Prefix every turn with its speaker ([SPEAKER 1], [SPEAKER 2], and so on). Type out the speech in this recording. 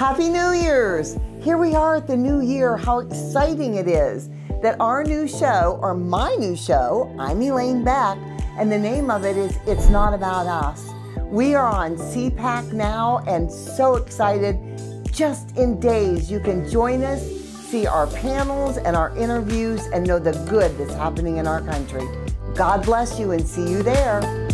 [SPEAKER 1] Happy New Year's! Here we are at the new year. How exciting it is that our new show, or my new show, I'm Elaine Beck, and the name of it is It's Not About Us. We are on CPAC now and so excited. Just in days, you can join us, see our panels and our interviews, and know the good that's happening in our country. God bless you and see you there.